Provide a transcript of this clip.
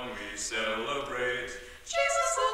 we celebrate Jesus.